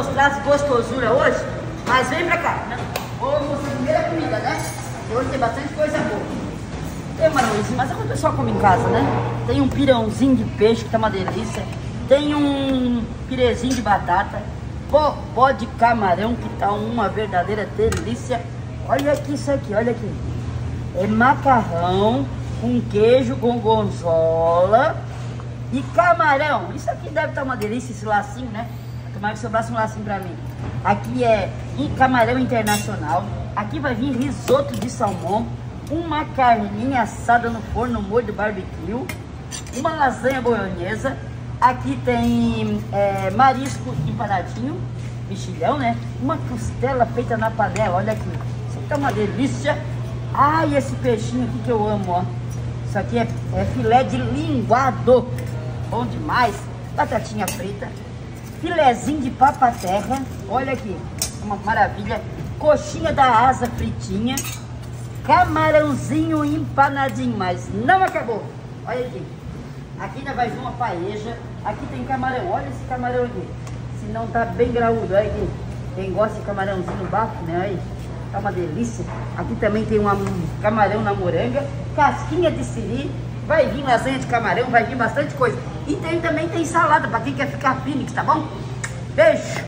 mostrar as gostosuras hoje, mas vem pra cá. Né? Mostrar a primeira comida, né? Hoje tem bastante coisa boa. Tem uma Luiz, mas é o pessoal come em casa, né? Tem um pirãozinho de peixe que tá uma delícia. Tem um pirezinho de batata. Popó de camarão que tá uma verdadeira delícia. Olha aqui isso aqui, olha aqui. É macarrão com queijo gorgonzola e camarão. Isso aqui deve estar uma delícia, esse lacinho, né? Tomara que sobrasse um lacinho pra mim. Aqui é camarão internacional. Aqui vai vir risoto de salmão. Uma carninha assada no forno, molho de barbecue. Uma lasanha bolonhesa. Aqui tem é, marisco empanadinho, mexilhão, né? Uma costela feita na panela, olha aqui. Isso aqui tá uma delícia. Ai, esse peixinho aqui que eu amo, ó. Isso aqui é, é filé de linguado. Bom demais. Batatinha frita. Filézinho de papa terra. Olha aqui, uma maravilha. Coxinha da asa fritinha. Camarãozinho empanadinho, mas não acabou. Olha aqui. Aqui ainda vai vir uma paeja. Aqui tem camarão. Olha esse camarão aqui. Se não tá bem graúdo. Olha aqui. Quem gosta de camarãozinho bafo, né? Aí. Tá uma delícia. Aqui também tem um camarão na moranga. Casquinha de siri. Vai vir lasanha de camarão. Vai vir bastante coisa. E tem, também tem salada para quem quer ficar fino, tá bom? Beijo.